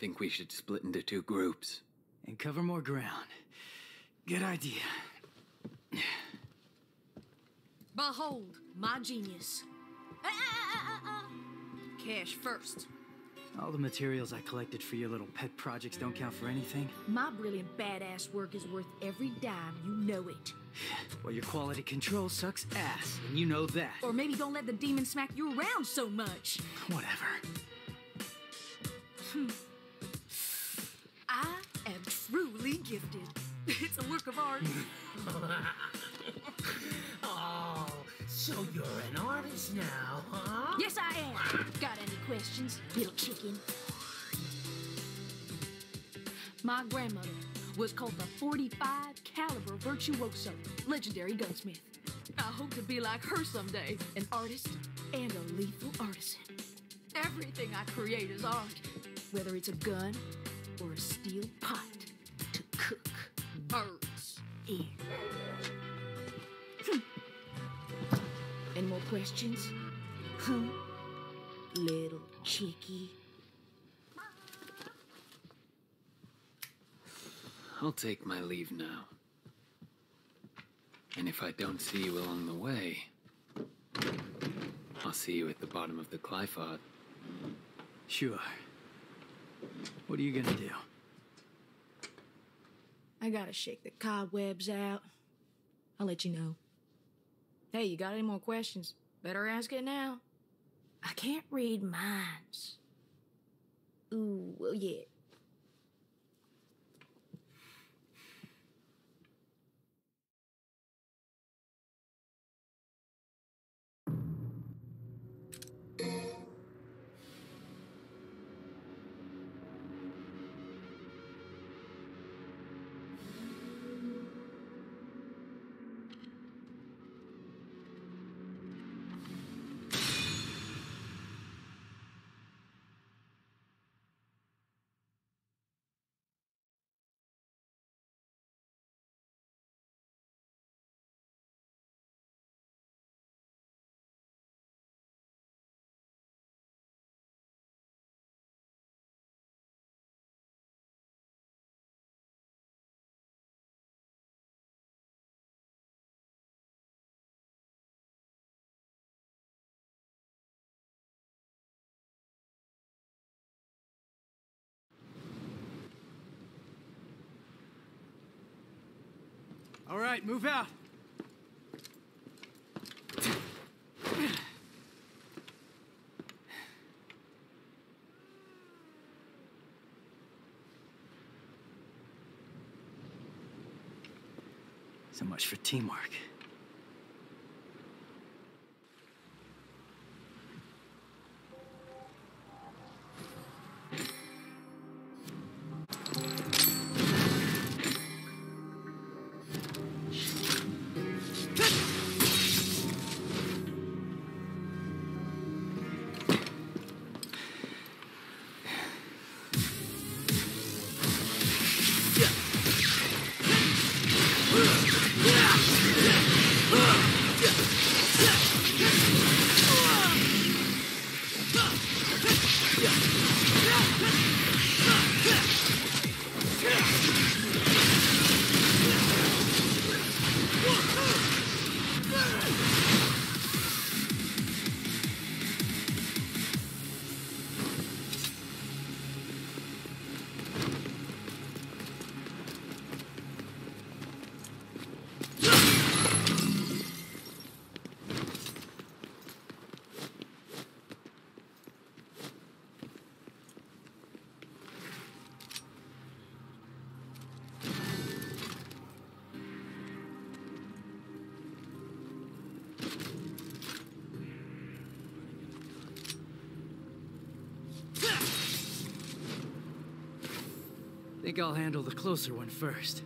think we should split into two groups. And cover more ground. Good idea. Behold, my genius. Ah, ah, ah. Cash first. All the materials I collected for your little pet projects don't count for anything. My brilliant badass work is worth every dime, you know it. Well, your quality control sucks ass, and you know that. Or maybe don't let the demon smack you around so much. Whatever. Gifted. It's a work of art. Oh, so you're an artist now, huh? yes, I am. Got any questions, little chicken? My grandmother was called the 45 caliber virtuoso, legendary gunsmith. I hope to be like her someday, an artist and a lethal artisan. Everything I create is art, whether it's a gun or a steel birds in. Hmm. Any more questions? Huh? Little cheeky. I'll take my leave now. And if I don't see you along the way, I'll see you at the bottom of the Qliphoth. Sure. What are you gonna do? I gotta shake the cobwebs out. I'll let you know. Hey, you got any more questions? Better ask it now. I can't read minds. Ooh, well, yeah. All right, move out. So much for teamwork. I think I'll handle the closer one first.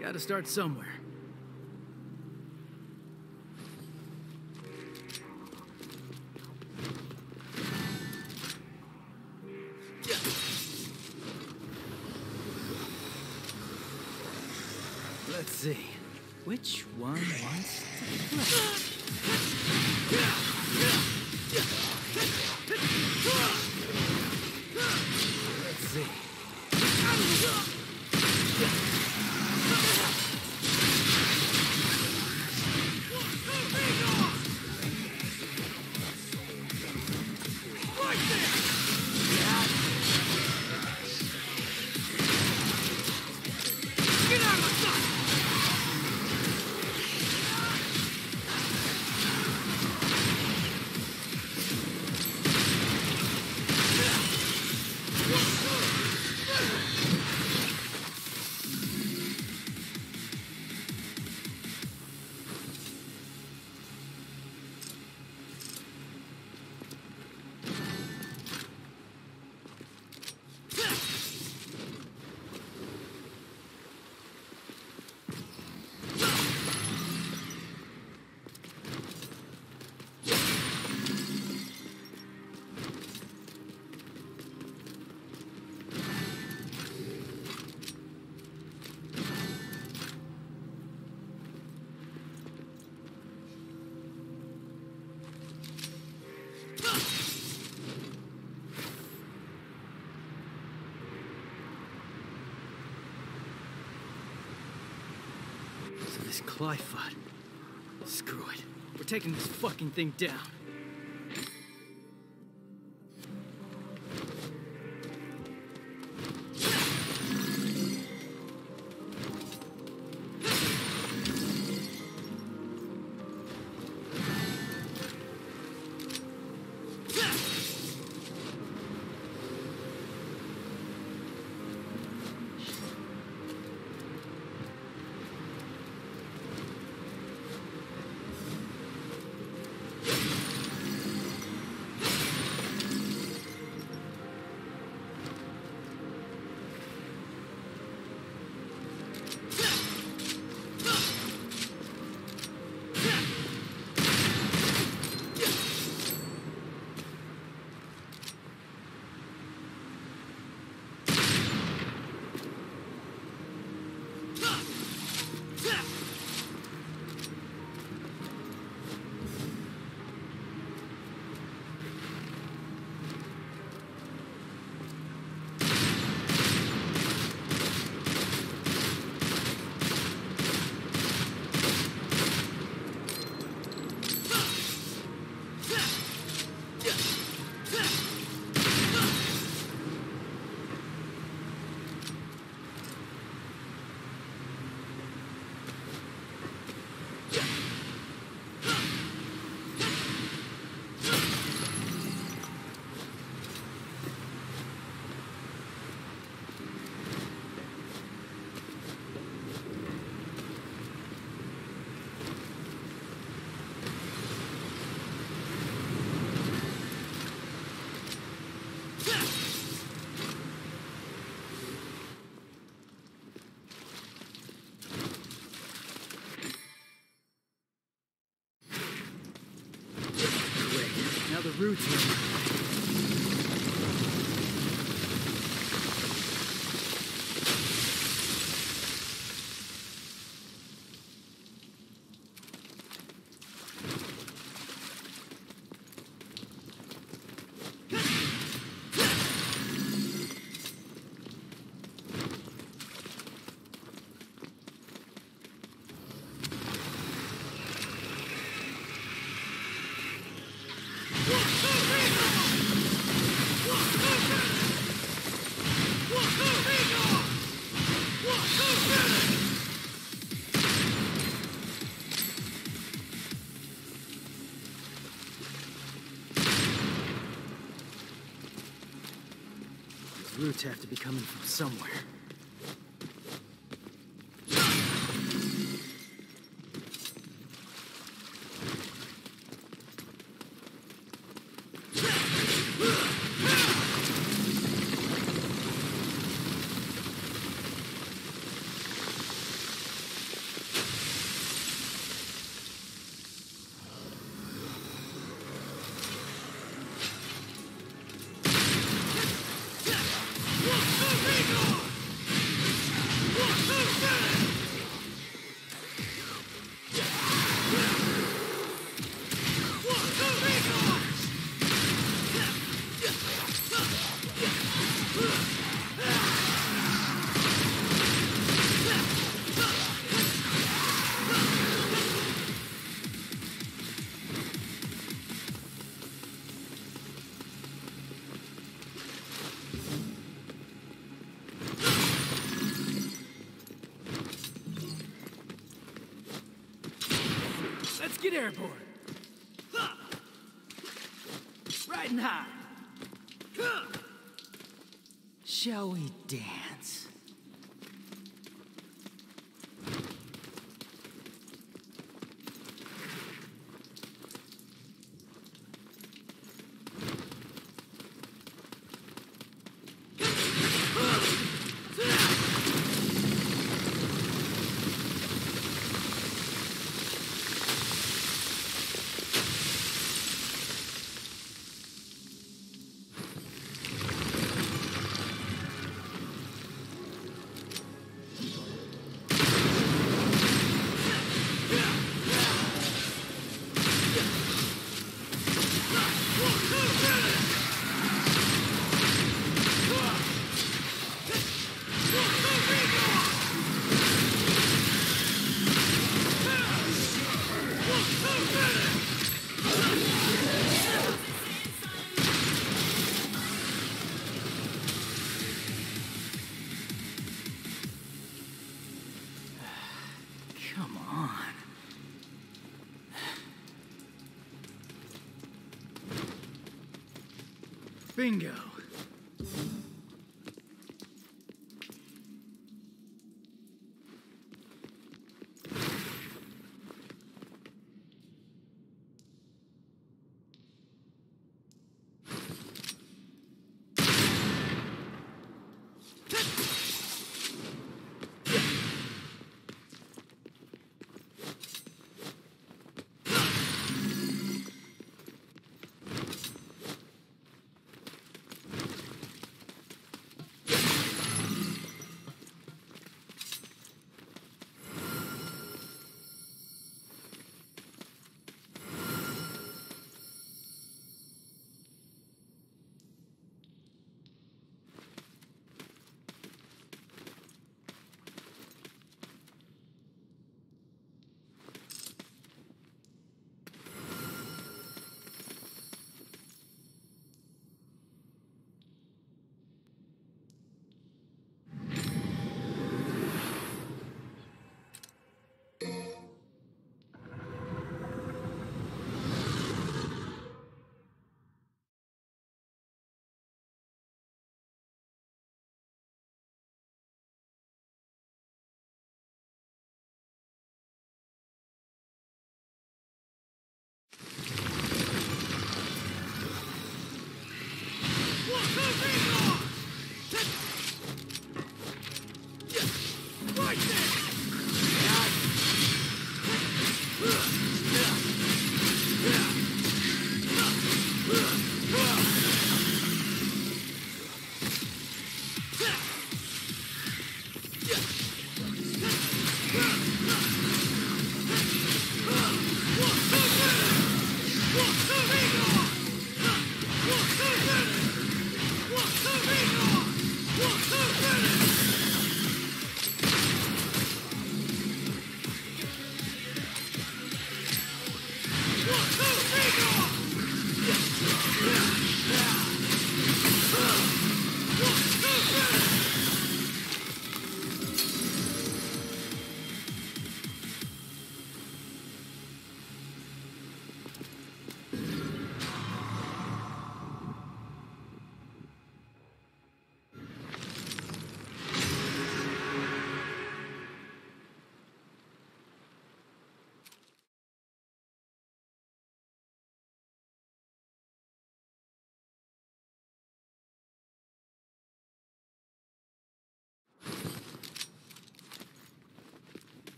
Gotta start somewhere. like this! Qliphoth. Screw it. We're taking this fucking thing down. Root's have to be coming from somewhere. Get airborne. Riding high. Shall we dance? Bingo. Yeah.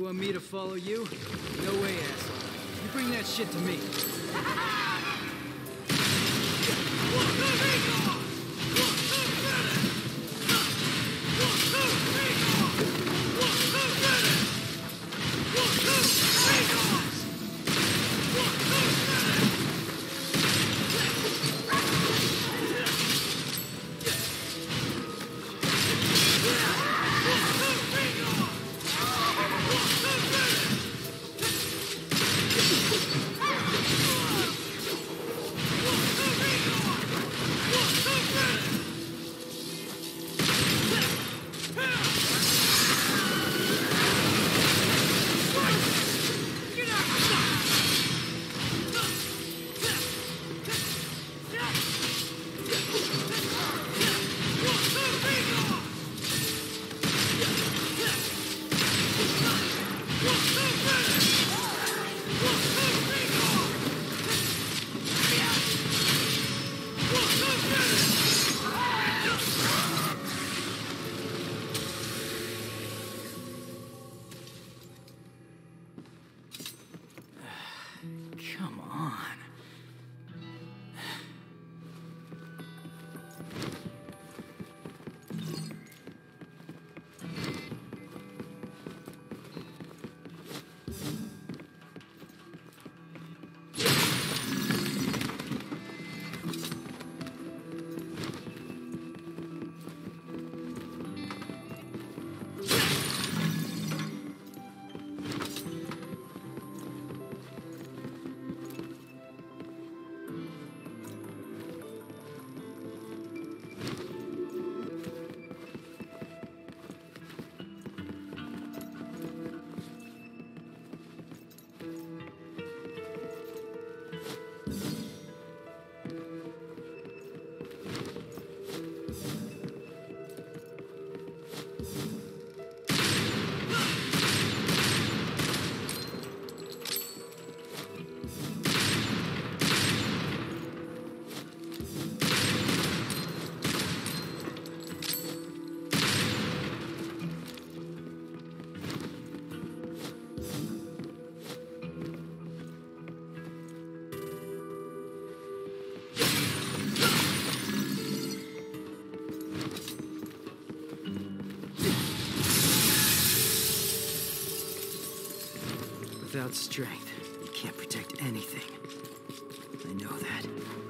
You want me to follow you? No way, asshole. You bring that shit to me. Without strength, you can't protect anything. I know that.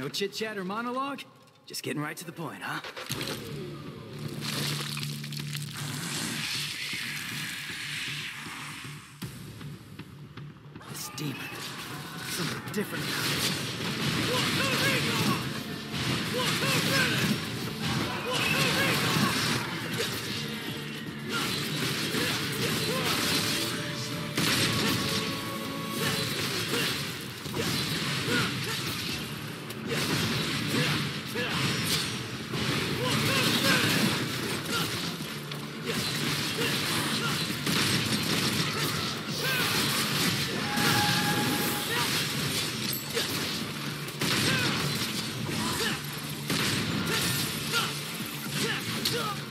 No chit chat or monologue? Just getting right to the point, huh? This demon. Something different about it. This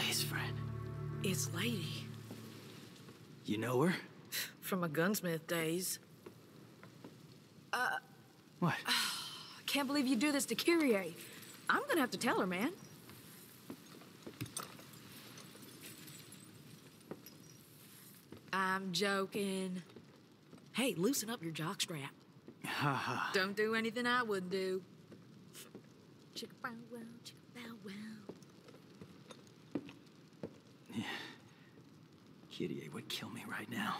Friend. It's Lady You know her? from my gunsmith days. Uh. What? I can't believe you do this to Kyrie. I'm gonna have to tell her, man. I'm joking. Hey, loosen up your jockstrap. Don't do anything I wouldn't do. Kitty would kill me right now.